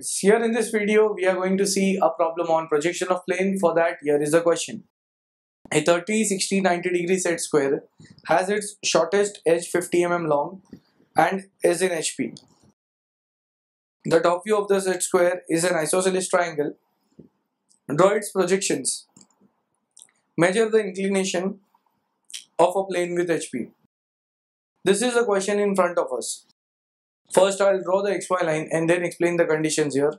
friends, here in this video we are going to see a problem on projection of plane. For that here is the question. A 30, 60, 90 degree set square has its shortest edge 50 mm long and is in HP. The top view of the set square is an isosceles triangle. Draw its projections. Measure the inclination of a plane with HP. This is the question in front of us. First I'll draw the XY line and then explain the conditions here.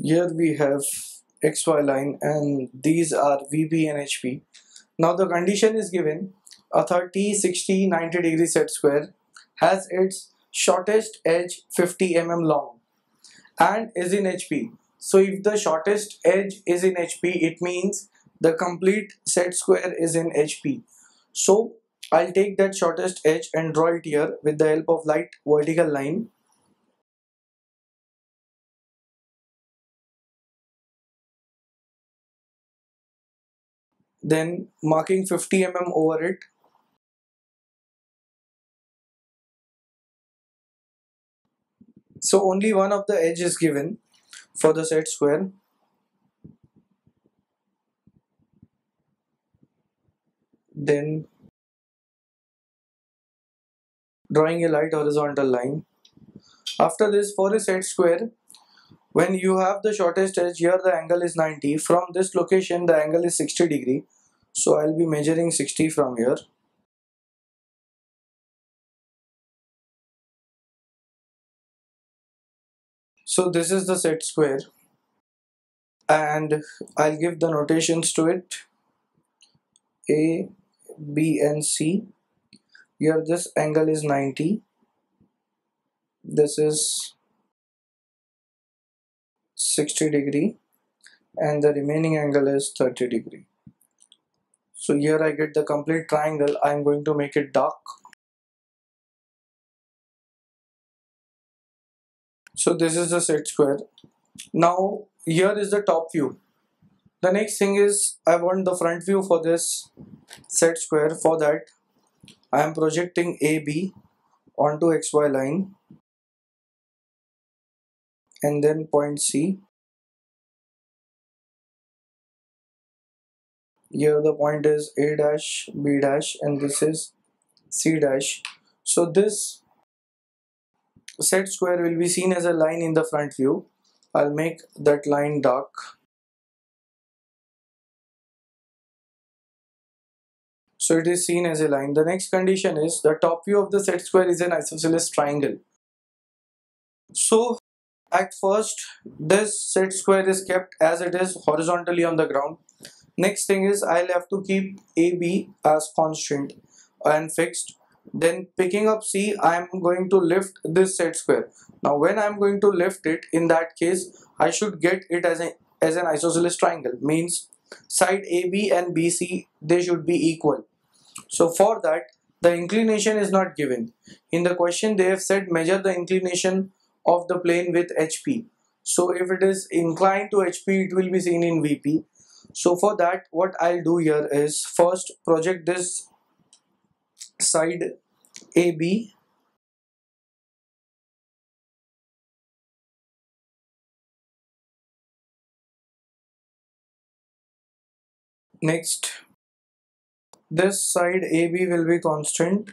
Here we have XY line and these are VP and HP. Now the condition is given a 30, 60, 90 degree set square has its shortest edge 50 mm long and is in HP. So if the shortest edge is in HP, it means the complete set square is in HP. So I'll take that shortest edge and draw it here with the help of light vertical line. Then marking 50 mm over it So only one of the edge is given for the set square. Then drawing a light horizontal line. After this for a set square, when you have the shortest edge here the angle is 90. From this location the angle is 60 degree. So I'll be measuring 60 from here. So this is the set square. And I'll give the notations to it. A B and C. Here this angle is 90 this is 60 degree. And the remaining angle is 30 degree. So here I get the complete triangle. I'm going to make it dark so this is the set square. Now here is the top view. The next thing is I want the front view for this set square. For that I am projecting AB onto XY line and then point C. Here the point is A dash B dash and this is C dash. So this set square will be seen as a line in the front view. I'll make that line dark. So it is seen as a line. The next condition is the top view of the set square is an isosceles triangle. So at first this set square is kept as it is horizontally on the ground. Next thing is I'll have to keep AB as constant and fixed then picking up C I'm going to lift this set square. Now when I'm going to lift it in that case I should get it as a as an isosceles triangle. Means side AB and BC they should be equal. So for that the inclination is not given. In the question they have said measure the inclination of the plane with HP so if it is inclined to HP it will be seen in VP so for that what I'll do here is first project this side AB next this side AB will be constant.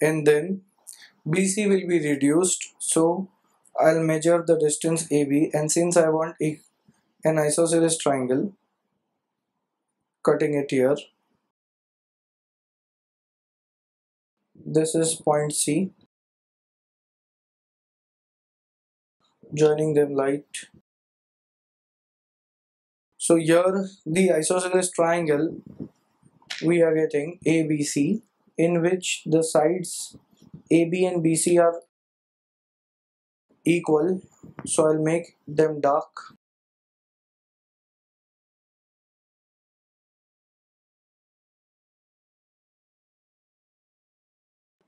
And then BC will be reduced. So I'll measure the distance AB and since I want an isosceles triangle cutting it here. This is point C. Joining them light. So here the isosceles triangle we are getting ABC in which the sides AB and BC are equal. So I'll make them dark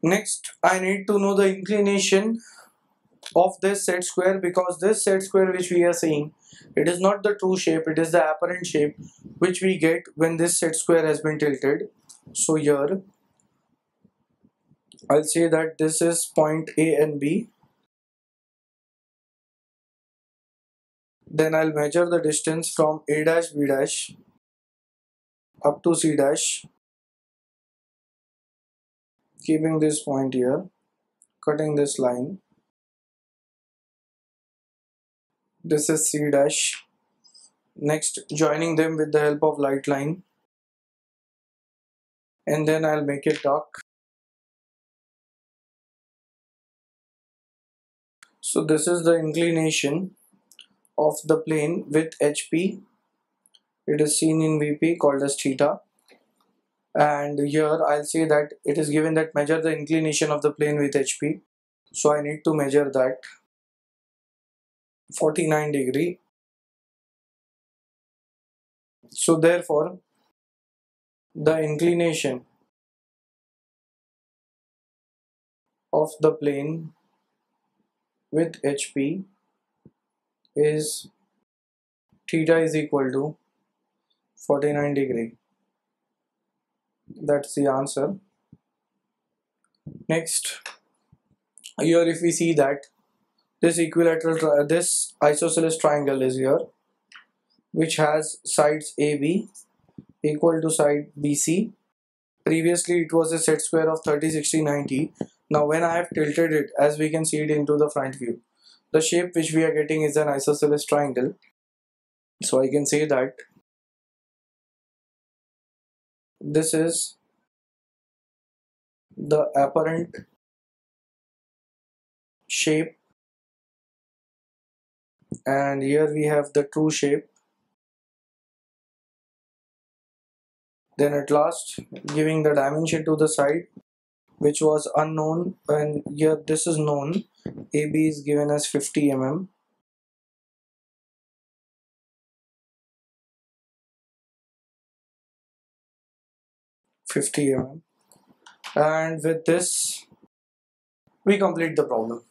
Next, I need to know the inclination of this set square because this set square which we are seeing it is not the true shape it is the apparent shape which we get when this set square has been tilted. So here I'll say that this is point A and B. Then I'll measure the distance from A dash B dash up to C dash keeping this point here cutting this line. This is C dash. Next joining them with the help of light line. And then I'll make it dark. So this is the inclination of the plane with HP it is seen in VP called as theta and here I'll say that it is given that measure the inclination of the plane with HP so I need to measure that. 49 degree. So therefore the inclination of the plane with HP is theta is equal to 49 degree that's the answer. Next here if we see that this equilateral this isosceles triangle is here which has sides AB equal to side BC previously it was a set square of 30 60 90 now when I have tilted it as we can see it into the front view the shape which we are getting is an isosceles triangle. So I can say that this is the apparent shape. And here we have the true shape. Then at last giving the dimension to the side which was unknown. And here this is known. AB is given as 50 mm 50 mm and with this we complete the problem